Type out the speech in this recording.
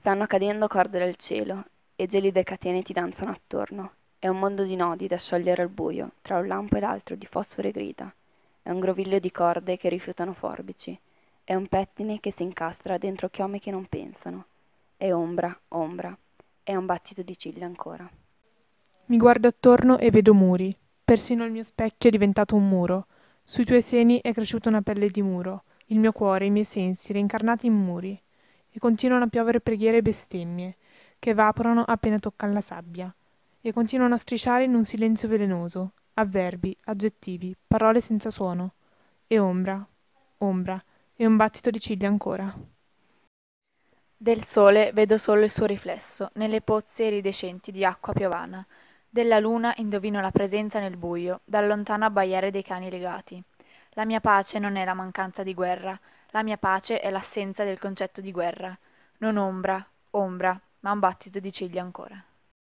Stanno cadendo corde dal cielo, e gelide catene ti danzano attorno. È un mondo di nodi da sciogliere al buio, tra un lampo e l'altro di fosforo e grida. È un groviglio di corde che rifiutano forbici. È un pettine che si incastra dentro chiome che non pensano. È ombra, ombra. È un battito di ciglia ancora. Mi guardo attorno e vedo muri. Persino il mio specchio è diventato un muro. Sui tuoi seni è cresciuta una pelle di muro. Il mio cuore, i miei sensi, reincarnati in muri e continuano a piovere preghiere e bestemmie, che evaporano appena toccano la sabbia, e continuano a strisciare in un silenzio velenoso, avverbi, aggettivi, parole senza suono, e ombra, ombra, e un battito di ciglia ancora. Del sole vedo solo il suo riflesso, nelle pozze iridescenti di acqua piovana. Della luna indovino la presenza nel buio, dal lontano abbaiare dei cani legati. La mia pace non è la mancanza di guerra, la mia pace è l'assenza del concetto di guerra. Non ombra, ombra, ma un battito di ciglia ancora.